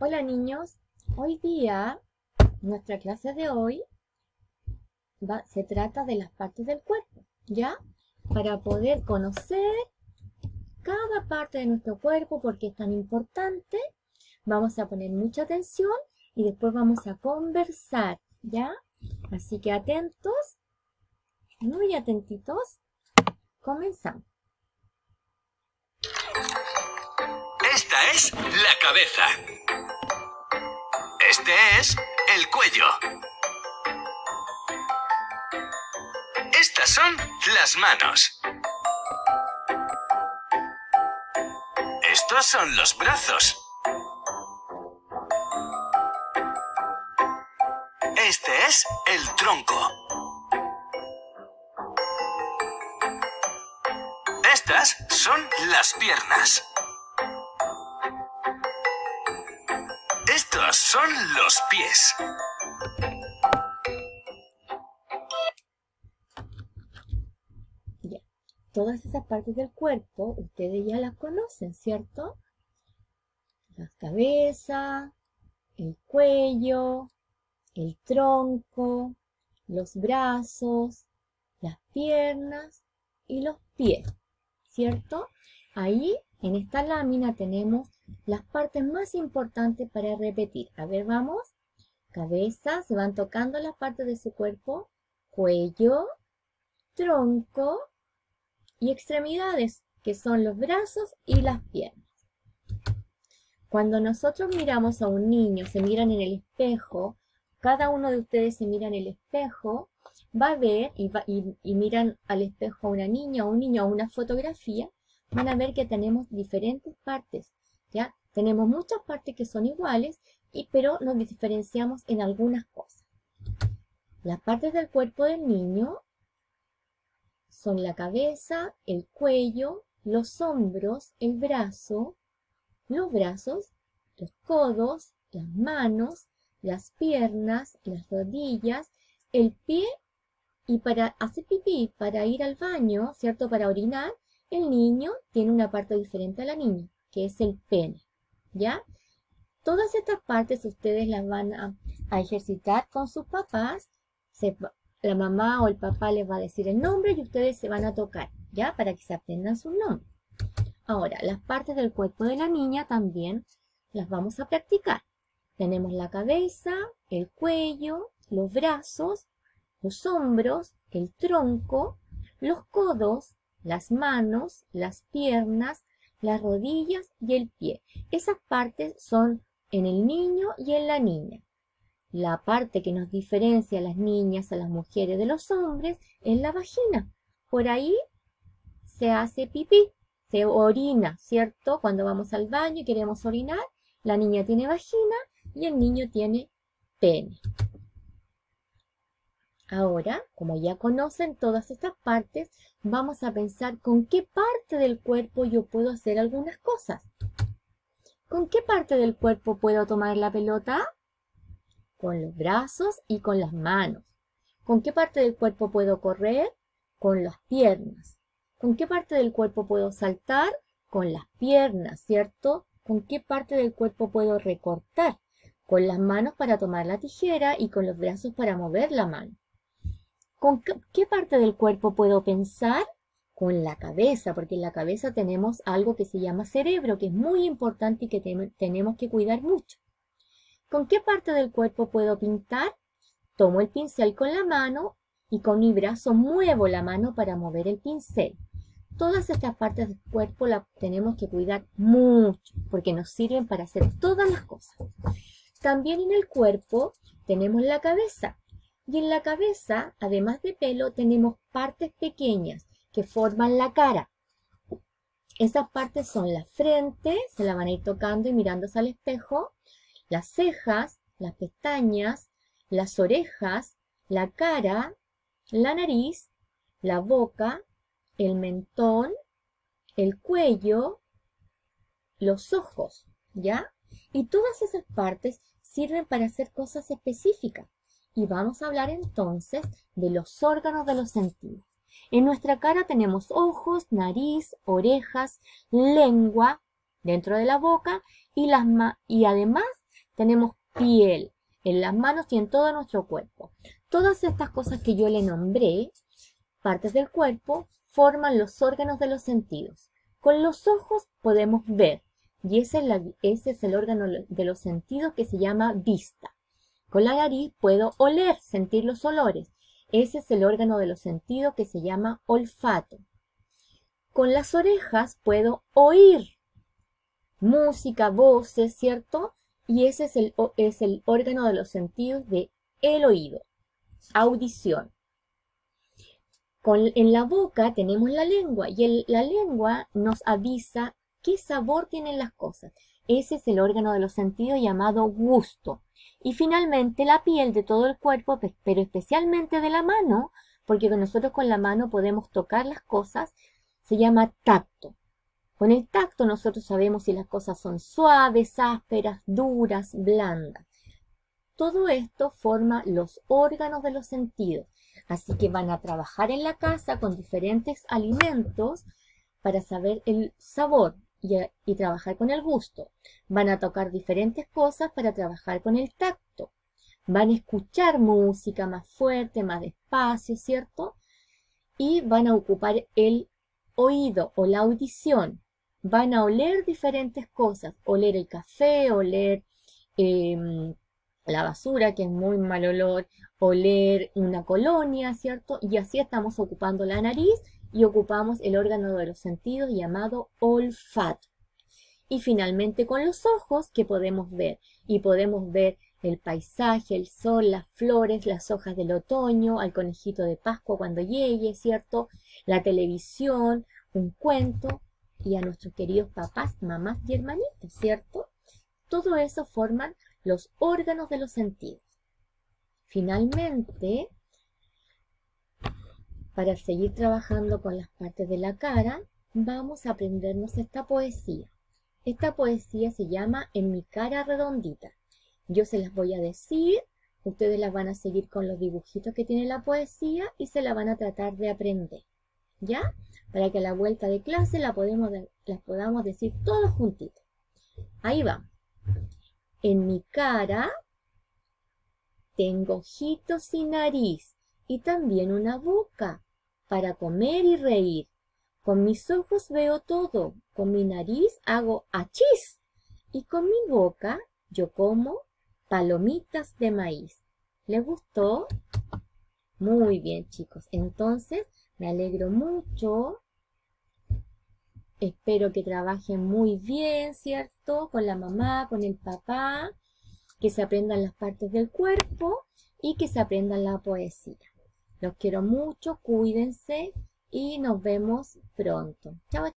Hola niños, hoy día, nuestra clase de hoy se trata de las partes del cuerpo, ¿ya? Para poder conocer cada parte de nuestro cuerpo, porque es tan importante, vamos a poner mucha atención y después vamos a conversar, ¿ya? Así que atentos, muy atentitos, comenzamos. Esta es la cabeza. Este es el cuello. Estas son las manos. Estos son los brazos. Este es el tronco. Estas son las piernas. Estos son los pies. Ya. Todas esas partes del cuerpo ustedes ya las conocen, ¿cierto? La cabeza, el cuello, el tronco, los brazos, las piernas y los pies, ¿cierto? Ahí en esta lámina tenemos las partes más importantes para repetir. A ver, vamos. Cabeza, se van tocando las partes de su cuerpo, cuello, tronco y extremidades, que son los brazos y las piernas. Cuando nosotros miramos a un niño, se miran en el espejo, cada uno de ustedes se mira en el espejo, va a ver y, miran al espejo a una niña o un niño o una fotografía, van a ver que tenemos diferentes partes, ¿ya? Tenemos muchas partes que son iguales, y, pero nos diferenciamos en algunas cosas. Las partes del cuerpo del niño son la cabeza, el cuello, los hombros, el brazo, los brazos, los codos, las manos, las piernas, las rodillas, el pie y para hacer pipí, para ir al baño, ¿cierto? Para orinar, el niño tiene una parte diferente a la niña, que es el pene, ¿ya? Todas estas partes ustedes las van a, ejercitar con sus papás. la mamá o el papá les va a decir el nombre y ustedes se van a tocar, ¿ya? Para que se aprendan su nombre. Ahora, las partes del cuerpo de la niña también las vamos a practicar. Tenemos la cabeza, el cuello, los brazos, los hombros, el tronco, los codos, las manos, las piernas, las rodillas y el pie. Esas partes son en el niño y en la niña. La parte que nos diferencia a las niñas, a las mujeres de los hombres, es la vagina. Por ahí se hace pipí, se orina, ¿cierto? Cuando vamos al baño y queremos orinar, la niña tiene vagina y el niño tiene pene. Ahora, como ya conocen todas estas partes, vamos a pensar con qué parte del cuerpo yo puedo hacer algunas cosas. ¿Con qué parte del cuerpo puedo tomar la pelota? Con los brazos y con las manos. ¿Con qué parte del cuerpo puedo correr? Con las piernas. ¿Con qué parte del cuerpo puedo saltar? Con las piernas, ¿cierto? ¿Con qué parte del cuerpo puedo recortar? Con las manos para tomar la tijera y con los brazos para mover la mano. ¿Con qué parte del cuerpo puedo pensar? Con la cabeza, porque en la cabeza tenemos algo que se llama cerebro, que es muy importante y que tenemos que cuidar mucho. ¿Con qué parte del cuerpo puedo pintar? Tomo el pincel con la mano y con mi brazo muevo la mano para mover el pincel. Todas estas partes del cuerpo las tenemos que cuidar mucho porque nos sirven para hacer todas las cosas. También en el cuerpo tenemos la cabeza. Y en la cabeza, además de pelo, tenemos partes pequeñas que forman la cara. Esas partes son la frente, se la van a ir tocando y mirándose al espejo, las cejas, las pestañas, las orejas, la cara, la nariz, la boca, el mentón, el cuello, los ojos, ¿ya? Y todas esas partes sirven para hacer cosas específicas. Y vamos a hablar entonces de los órganos de los sentidos. En nuestra cara tenemos ojos, nariz, orejas, lengua dentro de la boca y, y además tenemos piel en las manos y en todo nuestro cuerpo. Todas estas cosas que yo le nombré, partes del cuerpo, forman los órganos de los sentidos. Con los ojos podemos ver, y ese es, el órgano de los sentidos que se llama vista. Con la nariz puedo oler, sentir los olores. Ese es el órgano de los sentidos que se llama olfato. Con las orejas puedo oír música, voces, ¿cierto? Y ese es el, es el órgano de los sentidos de el oído, audición. Con, en la boca tenemos la lengua y la lengua nos avisa qué sabor tienen las cosas. Ese es el órgano de los sentidos llamado gusto. Y finalmente la piel de todo el cuerpo, pero especialmente de la mano, porque nosotros con la mano podemos tocar las cosas, se llama tacto. Con el tacto nosotros sabemos si las cosas son suaves, ásperas, duras, blandas. Todo esto forma los órganos de los sentidos. Así que van a trabajar en la casa con diferentes alimentos para saber el sabor y, trabajar con el gusto. Van a tocar diferentes cosas para trabajar con el tacto. Van a escuchar música más fuerte, más despacio, ¿cierto? Y van a ocupar el oído o la audición. Van a oler diferentes cosas, oler el café, oler em, la basura, que es muy mal olor, oler una colonia, ¿cierto? Y así estamos ocupando la nariz y ocupamos el órgano de los sentidos llamado olfato. Y finalmente con los ojos que podemos ver. Y podemos ver el paisaje, el sol, las flores, las hojas del otoño, al conejito de Pascua cuando llegue, ¿cierto? La televisión, un cuento y a nuestros queridos papás, mamás y hermanitos, ¿cierto? Todo eso forman los órganos de los sentidos. Finalmente, para seguir trabajando con las partes de la cara, vamos a aprendernos esta poesía. Esta poesía se llama En mi cara redondita. Yo se las voy a decir, ustedes las van a seguir con los dibujitos que tiene la poesía y se la van a tratar de aprender. ¿Ya? Para que a la vuelta de clase la las podamos decir todos juntitos. Ahí va. En mi cara tengo ojitos y nariz y también una boca para comer y reír. Con mis ojos veo todo, con mi nariz hago achís y con mi boca yo como palomitas de maíz. ¿Les gustó? Muy bien, chicos. Entonces, me alegro mucho Espero que trabajen muy bien, ¿cierto? Con la mamá, con el papá, que se aprendan las partes del cuerpo y que se aprendan la poesía. Los quiero mucho, cuídense y nos vemos pronto. Chao.